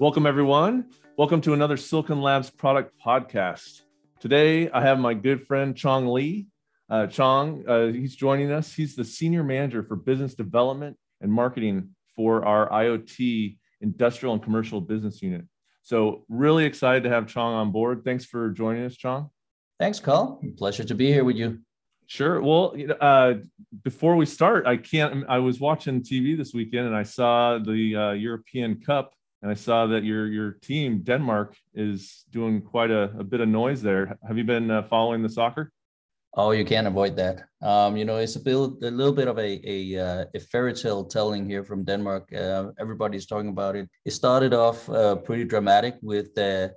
Welcome, everyone. Welcome to another Silicon Labs product podcast. Today, I have my good friend Chong Li. Uh, Chong, uh, he's joining us. He's the senior manager for business development and marketing for our IoT industrial and commercial business unit. So, really excited to have Chong on board. Thanks for joining us, Chong. Thanks, Kyle. Pleasure to be here with you. Sure. Well, uh, before we start, I can't. I was watching TV this weekend and I saw the uh, European Cup and I saw that your your team Denmark is doing quite a, a bit of noise there. Have you been uh, following the soccer? Oh, you can't avoid that. Um, you know, it's a, bit, a little bit of a a, uh, a fairy tale telling here from Denmark. Uh, everybody's talking about it. It started off uh, pretty dramatic with uh,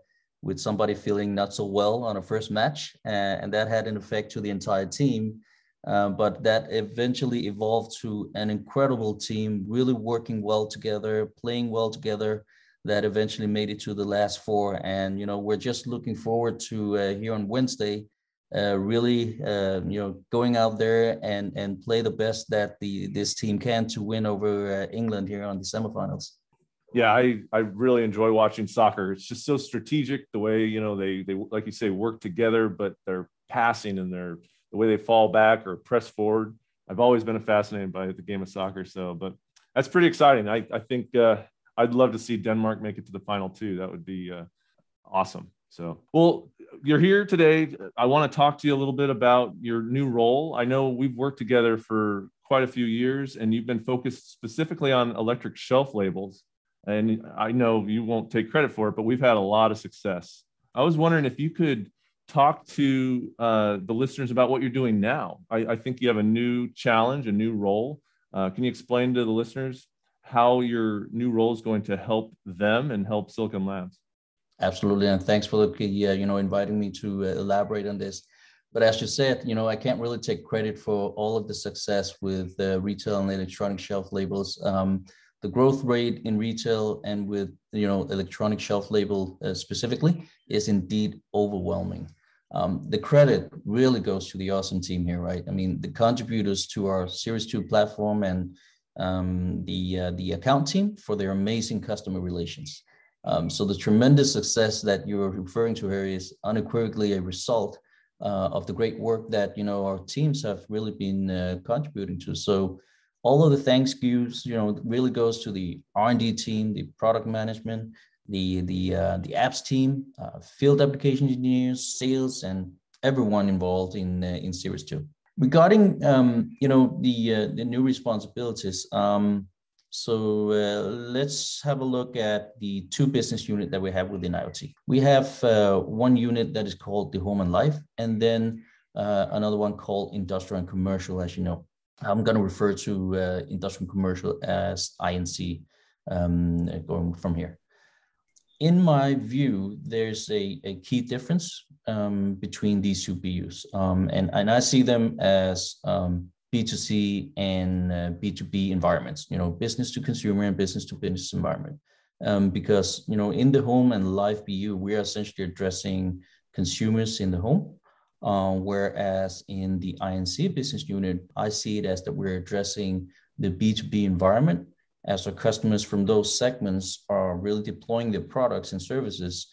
with somebody feeling not so well on a first match, and that had an effect to the entire team. Um, but that eventually evolved to an incredible team, really working well together, playing well together, that eventually made it to the last four. And, you know, we're just looking forward to uh, here on Wednesday, uh, really, uh, you know, going out there and, and play the best that the this team can to win over uh, England here on the semifinals. Yeah, I, I really enjoy watching soccer. It's just so strategic the way, you know, they, they, like you say, work together, but they're passing and they're the way they fall back or press forward. I've always been fascinated by the game of soccer. So, but that's pretty exciting. I, I think uh, I'd love to see Denmark make it to the final two. That would be uh, awesome. So, well, you're here today. I want to talk to you a little bit about your new role. I know we've worked together for quite a few years, and you've been focused specifically on electric shelf labels. And I know you won't take credit for it, but we've had a lot of success. I was wondering if you could talk to uh, the listeners about what you're doing now. I, I, think you have a new challenge, a new role. Uh, can you explain to the listeners how your new role is going to help them and help Silicon Labs. Absolutely, and thanks for the uh, you know inviting me to uh, elaborate on this. But as you said, you know I can't really take credit for all of the success with uh, retail and electronic shelf labels. Um, the growth rate in retail and with you know electronic shelf label uh, specifically is indeed overwhelming. Um, the credit really goes to the awesome team here, right? I mean, the contributors to our Series 2 platform and um, the, uh, the account team for their amazing customer relations. Um, so the tremendous success that you're referring to here is unequivocally a result uh, of the great work that you know our teams have really been uh, contributing to. So all of the thanks goes, you know, really goes to the R&D team, the product management, the the uh, the apps team, uh, field application engineers, sales, and everyone involved in uh, in Series Two. Regarding um, you know the uh, the new responsibilities, um, so uh, let's have a look at the two business unit that we have within IoT. We have uh, one unit that is called the Home and Life, and then another one called Industrial and Commercial. As you know, I'm going to refer to uh, Industrial Commercial as INC um, going from here in my view, there's a, a key difference um, between these two BUs. Um, and, and I see them as um, B2C and uh, B2B environments, you know, business to consumer and business to business environment. Um, because, you know, in the home and life BU, we are essentially addressing consumers in the home. Uh, whereas in the INC business unit, I see it as that we're addressing the B2B environment as our customers from those segments are really deploying their products and services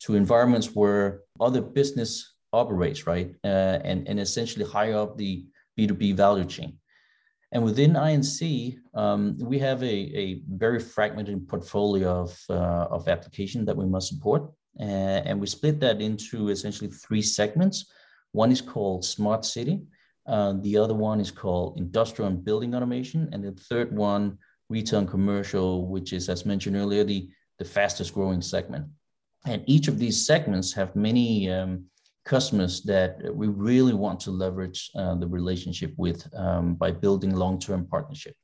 to environments where other business operates, right? Uh, and, and essentially higher up the B2B value chain. And within INC, um, we have a, a very fragmented portfolio of, uh, of application that we must support. Uh, and we split that into essentially three segments. One is called Smart City. Uh, the other one is called Industrial and Building Automation. And the third one retail and commercial, which is, as mentioned earlier, the, the fastest growing segment. And each of these segments have many um, customers that we really want to leverage uh, the relationship with um, by building long-term partnership.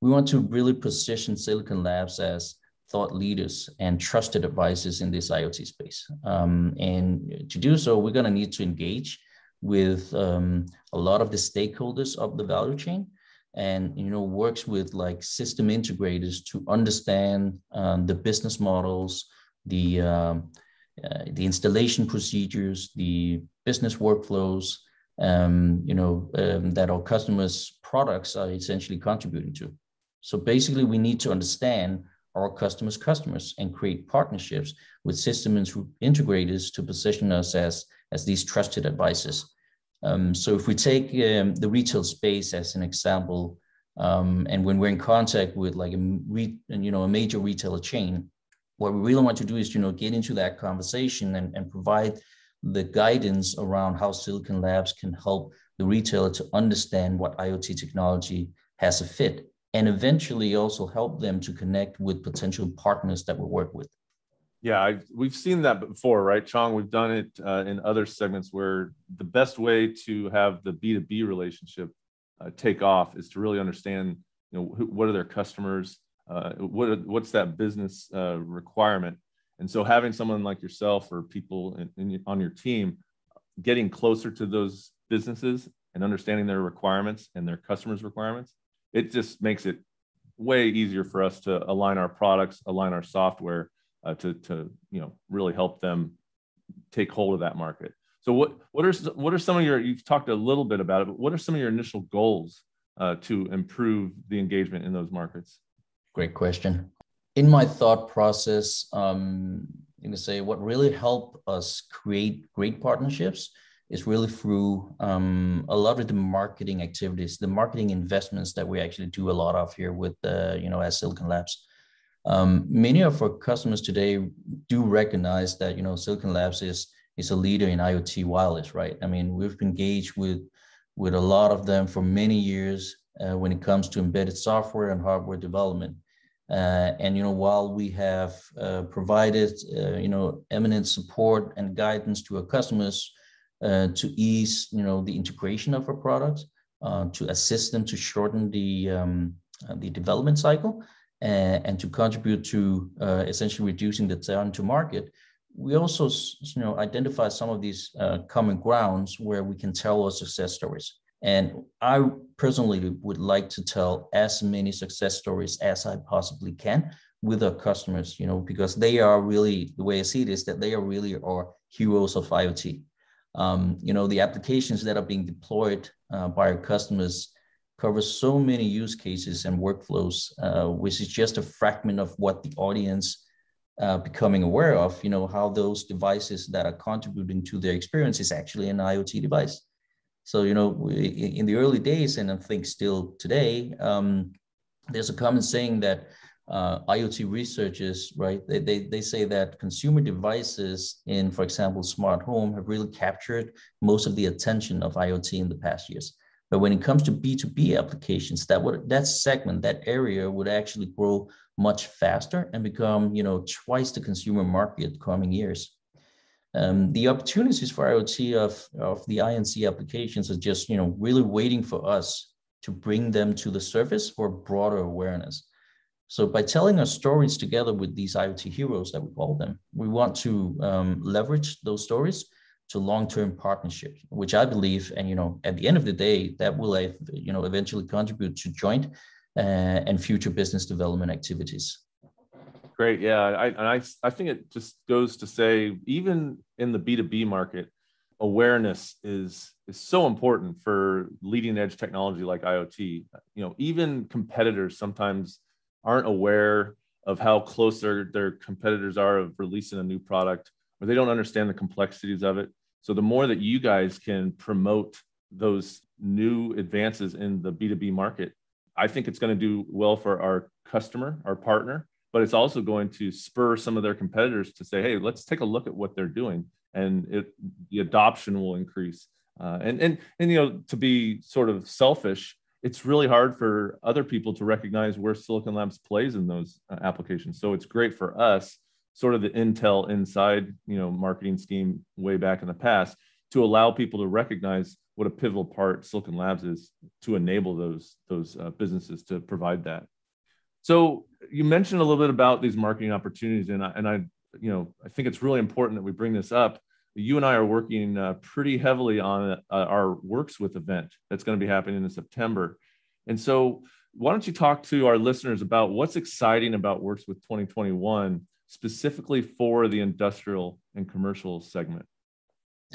We want to really position Silicon Labs as thought leaders and trusted advisors in this IoT space. Um, and to do so, we're going to need to engage with um, a lot of the stakeholders of the value chain and you know works with like system integrators to understand um, the business models the um, uh, the installation procedures the business workflows um, you know um, that our customers products are essentially contributing to so basically we need to understand our customers' customers and create partnerships with system integrators to position us as, as these trusted advisors. Um, so if we take um, the retail space as an example, um, and when we're in contact with like a re, you know a major retailer chain, what we really want to do is you know get into that conversation and, and provide the guidance around how Silicon Labs can help the retailer to understand what IoT technology has a fit and eventually also help them to connect with potential partners that we work with. Yeah, I, we've seen that before, right, Chong? We've done it uh, in other segments where the best way to have the B2B relationship uh, take off is to really understand, you know, who, what are their customers, uh, what what's that business uh, requirement, and so having someone like yourself or people in, in, on your team getting closer to those businesses and understanding their requirements and their customers' requirements, it just makes it way easier for us to align our products, align our software uh, to, to you know really help them take hold of that market. So what what are what are some of your you've talked a little bit about it, but what are some of your initial goals uh, to improve the engagement in those markets? Great question. In my thought process, um, you can say what really helped us create great partnerships is really through um, a lot of the marketing activities, the marketing investments that we actually do a lot of here with, uh, you know, as Silicon Labs. Um, many of our customers today do recognize that, you know, Silicon Labs is is a leader in IoT wireless, right? I mean, we've been engaged with with a lot of them for many years uh, when it comes to embedded software and hardware development. Uh, and you know, while we have uh, provided uh, you know eminent support and guidance to our customers uh, to ease, you know, the integration of our products, uh, to assist them to shorten the um, uh, the development cycle, and, and to contribute to essentially reducing the time to market. We also, you know, identify some of these common grounds where we can tell our success stories. And I personally would like to tell as many success stories as I possibly can with our customers, you know, because they are really the way I see it is that they are really our heroes of IoT. Um, you know, the applications that are being deployed uh, by our customers cover so many use cases and workflows, uh, which is just a fragment of what the audience uh, becoming aware of, you know, how those devices that are contributing to their experience is actually an IoT device. So, you know, we, in the early days, and I think still today, um, there's a common saying that uh, IoT researchers, right, they, they, they say that consumer devices in, for example, smart home have really captured most of the attention of IoT in the past years. But when it comes to B2B applications, that would that segment, that area would actually grow much faster and become, you know, twice the consumer market coming years. Um, the opportunities for IoT of, of the INC applications are just, you know, really waiting for us to bring them to the surface for broader awareness. So by telling our stories together with these IoT heroes that we call them, we want to um, leverage those stories to long-term partnerships, which I believe, and you know, at the end of the day, that will, uh, you know, eventually contribute to joint uh, and future business development activities. Great, yeah, I, and I, I think it just goes to say, even in the B two B market, awareness is is so important for leading edge technology like IoT. You know, even competitors sometimes aren't aware of how close their, their competitors are of releasing a new product or they don't understand the complexities of it. So the more that you guys can promote those new advances in the b2b market i think it's going to do well for our customer our partner but it's also going to spur some of their competitors to say hey let's take a look at what they're doing and it, the adoption will increase. Uh, and and and you know to be sort of selfish it's really hard for other people to recognize where Silicon Labs plays in those uh, applications. So it's great for us, sort of the Intel inside, you know, marketing scheme way back in the past, to allow people to recognize what a pivotal part Silicon Labs is to enable those those uh, businesses to provide that. So you mentioned a little bit about these marketing opportunities, and I, and I, you know, I think it's really important that we bring this up you and I are working uh, pretty heavily on uh, our Works with event that's going to be happening in September. And so, why don't you talk to our listeners about what's exciting about Works with 2021, specifically for the industrial and commercial segment?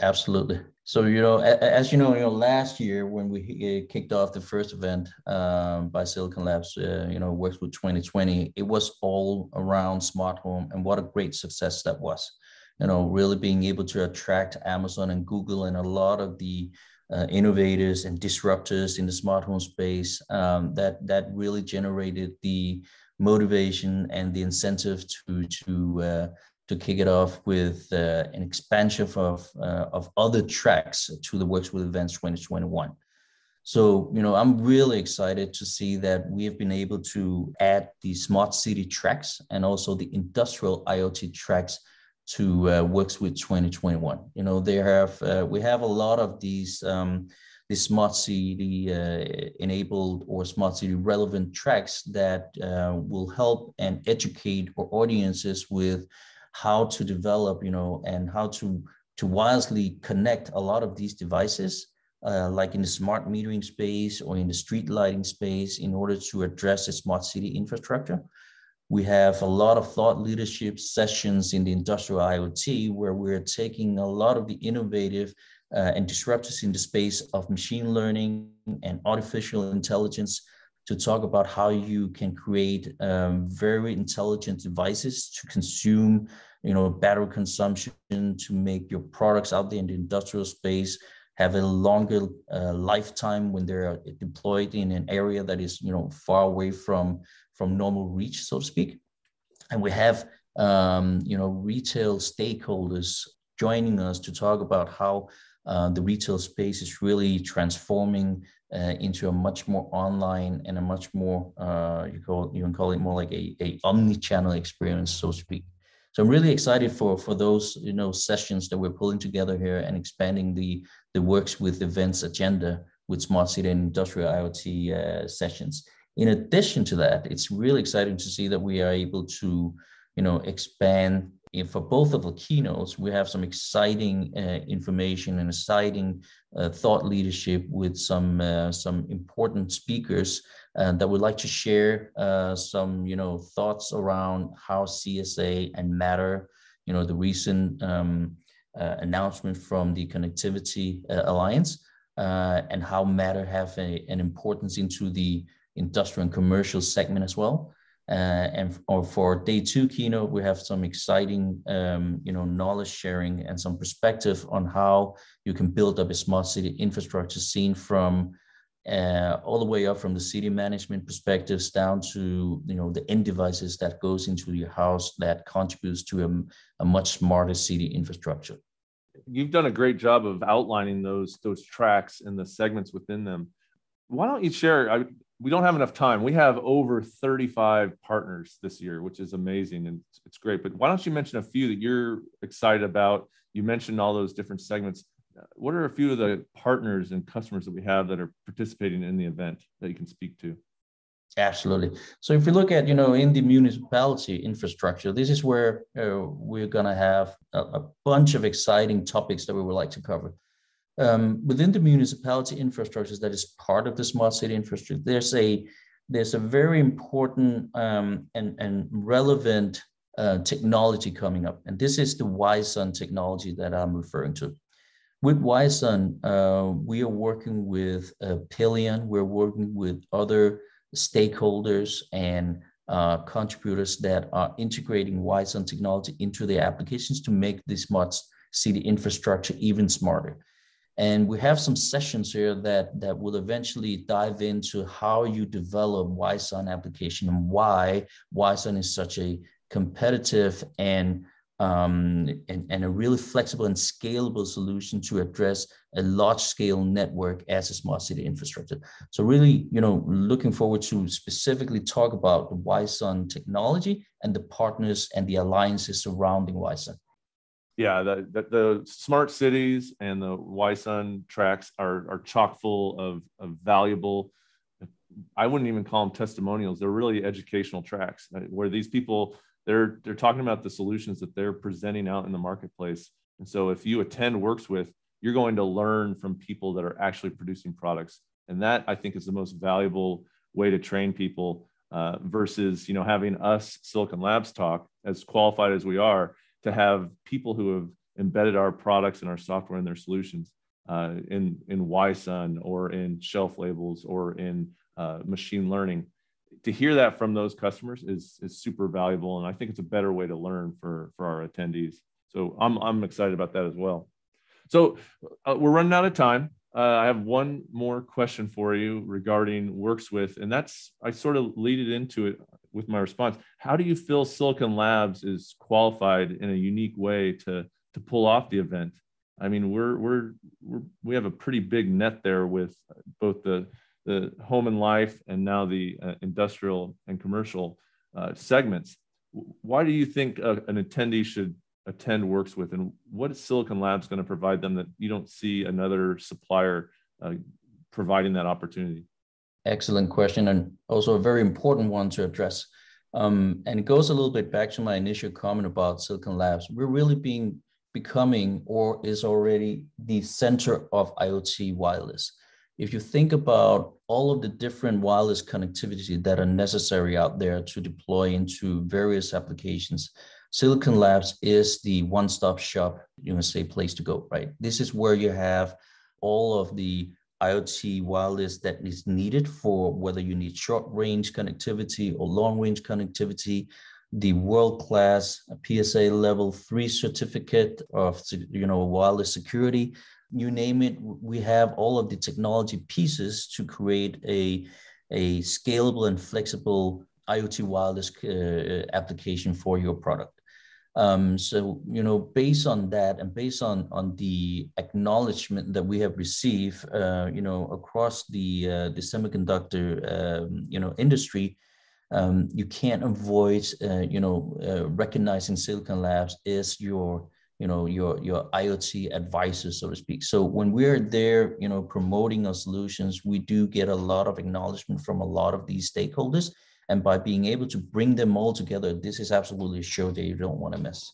Absolutely. So you know, as you know, you know, last year when we kicked off the first event um, by Silicon Labs, uh, you know, works with 2020, it was all around smart home, and what a great success that was. You know, really being able to attract Amazon and Google and a lot of the uh, innovators and disruptors in the smart home space um, that that really generated the motivation and the incentive to to uh, to kick it off with uh, an expansion of uh, of other tracks to the Works with Events 2021. So, you know, I'm really excited to see that we have been able to add the smart city tracks and also the industrial IoT tracks to uh, Works with 2021. You know, they have uh, we have a lot of these um, these smart city uh, enabled or smart city relevant tracks that uh, will help and educate our audiences with how to develop, you know, and how to to wisely connect a lot of these devices, uh, like in the smart metering space or in the street lighting space, in order to address the smart city infrastructure. We have a lot of thought leadership sessions in the industrial IoT where we're taking a lot of the innovative uh, and disruptors in the space of machine learning and artificial intelligence to talk about how you can create um, very intelligent devices to consume, you know, battery consumption to make your products out there in the industrial space have a longer uh, lifetime when they're deployed in an area that is, you know, far away from from normal reach, so to speak. And we have, um, you know, retail stakeholders joining us to talk about how uh, the retail space is really transforming uh, into a much more online and a much more uh, you call you can call it more like a, a omni-channel experience, so to speak. So I'm really excited for for those you know sessions that we're pulling together here and expanding the the works with events agenda with smart city and industrial IoT uh, sessions. In addition to that, it's really exciting to see that we are able to you know expand for both of the keynotes, we have some exciting uh, information and exciting uh, thought leadership with some uh, some important speakers uh, that would like to share uh, some you know thoughts around how CSA and Matter, you know, the recent um, uh, announcement from the Connectivity Alliance, and how Matter have a, an importance into the industrial and commercial segment as well. Uh, and or for day two keynote, we have some exciting, um, you know, knowledge sharing and some perspective on how you can build up a smart city infrastructure seen from uh, all the way up from the city management perspectives down to you know the end devices that goes into your house that contributes to a, a much smarter city infrastructure. You've done a great job of outlining those those tracks and the segments within them. Why don't you share? I, we don't have enough time. We have over 35 partners this year, which is amazing and it's great. But why don't you mention a few that you're excited about? You mentioned all those different segments. What are a few of the partners and customers that we have that are participating in the event that you can speak to? Absolutely. So if you look at, you know, in the municipality infrastructure, this is where uh, we're going to have a, a bunch of exciting topics that we would like to cover um, within the municipality infrastructures that is part of the smart city infrastructure, there's a there's a very important um, and, and relevant uh, technology coming up. And this is the Wi-SUN technology that I'm referring to. With Wi-SUN, uh, we are working with uh, Pilion, we're working with other stakeholders and uh, contributors that are integrating Wi-SUN technology into their applications to make the smart city infrastructure even smarter. And we have some sessions here that, that will eventually dive into how you develop Wi-SUN application and why Wi-SUN is such a competitive and, um, and, and a really flexible and scalable solution to address a large scale network as a smart city infrastructure. So really, you know, looking forward to specifically talk about the Wi-SUN technology and the partners and the alliances surrounding Wi-SUN yeah, the, the, the smart cities and the Wi-SUN tracks are are chock full of, of valuable. I wouldn't even call them testimonials. They're really educational tracks uh, where these people they're they're talking about the solutions that they're presenting out in the marketplace. And so if you attend works with, you're going to learn from people that are actually producing products, and that I think is the most valuable way to train people uh, versus you know having us Silicon Labs talk as qualified as we are to have people who have embedded our products and our software in their solutions uh, in in Wi-SUN or in shelf labels or in uh, machine learning. To hear that from those customers is is super valuable, and I think it's a better way to learn for for our attendees. So I'm I'm excited about that as well. So uh, we're running out of time. Uh, I have one more question for you regarding Works With, and that's I sort of lead it into it with my response. How do you feel Silicon Labs is qualified in a unique way to to pull off the event? I mean, we're we're, we're we have a pretty big net there with both the the home and life and now the uh, industrial and commercial uh, segments. Why do you think uh, an attendee should attend works with and what is silicon labs going to provide them that you don't see another supplier uh, providing that opportunity excellent question and also a very important one to address. Um, and it goes a little bit back to my initial comment about silicon labs. We're really being becoming or is already the center of iot wireless. If you think about all of the different wireless connectivity that are necessary out there to deploy into various applications Silicon Labs is the one-stop shop, you can say, place to go, right? This is where you have all of the IoT wireless that is needed for whether you need short range connectivity or long range connectivity, the world-class PSA level three certificate of you know wireless security, you name it, we have all of the technology pieces to create a, a scalable and flexible IoT wireless uh, application for your product. Um, so, you know, based on that and based on, on the acknowledgement that we have received, uh, you know, across the, uh, the semiconductor, um, you know, industry, um, you can't avoid, uh, you know, uh, recognizing Silicon Labs is your, you know, your, your IoT advisor, so to speak. So when we're there, you know, promoting our solutions, we do get a lot of acknowledgement from a lot of these stakeholders and by being able to bring them all together, this is absolutely a show that you don't want to miss.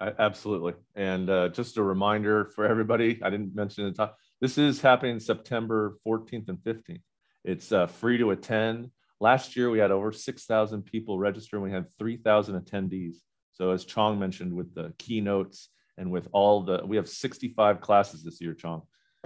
Absolutely. And uh, just a reminder for everybody, I didn't mention the top. This is happening September 14th and 15th. It's uh, free to attend. Last year, we had over 6,000 people register and we had 3,000 attendees. So, as Chong mentioned, with the keynotes and with all the, we have 65 classes this year, Chong.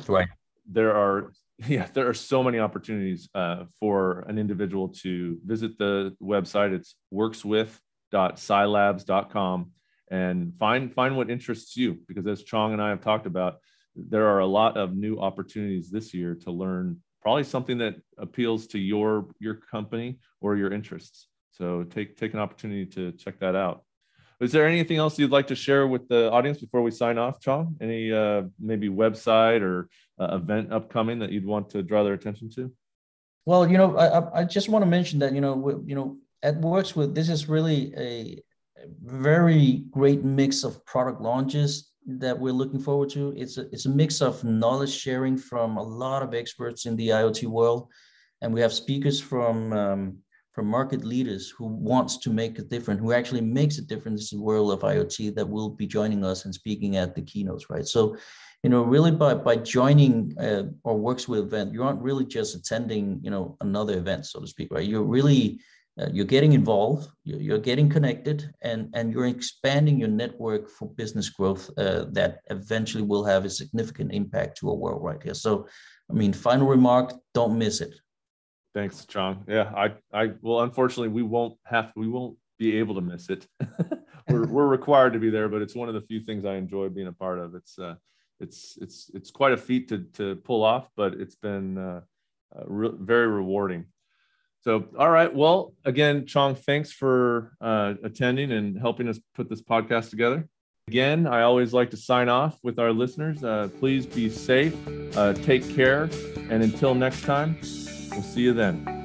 Right. There are yeah, there are so many opportunities uh, for an individual to visit the website. It's workswith.silabs.com and find find what interests you. Because as Chong and I have talked about, there are a lot of new opportunities this year to learn probably something that appeals to your your company or your interests. So take take an opportunity to check that out. Is there anything else you'd like to share with the audience before we sign off, Chong? Any uh, maybe website or uh, event upcoming that you'd want to draw their attention to? Well, you know, I, I just want to mention that you know, you know, at Works with this is really a very great mix of product launches that we're looking forward to. It's a it's a mix of knowledge sharing from a lot of experts in the IoT world, and we have speakers from um, from market leaders who wants to make a difference, who actually makes a difference in the world of IoT that will be joining us and speaking at the keynotes, right? So, you know, really by by joining uh, or works with event, you aren't really just attending, you know, another event, so to speak, right? You're really uh, you're getting involved, you're, you're, getting connected, and and you're expanding your network for business growth uh, that eventually will have a significant impact to our world right here. So, I mean, final remark: don't miss it. Thanks, Chong. Yeah, I, I, well, unfortunately, we won't have, we won't be able to miss it. we're, we're required to be there, but it's one of the few things I enjoy being a part of. It's, uh, it's, it's, it's quite a feat to, to pull off, but it's been uh, uh, re- very rewarding. So, all right. Well, again, Chong, thanks for uh, attending and helping us put this podcast together. Again, I always like to sign off with our listeners. Uh, please be safe, uh, take care, and until next time, We'll see you then.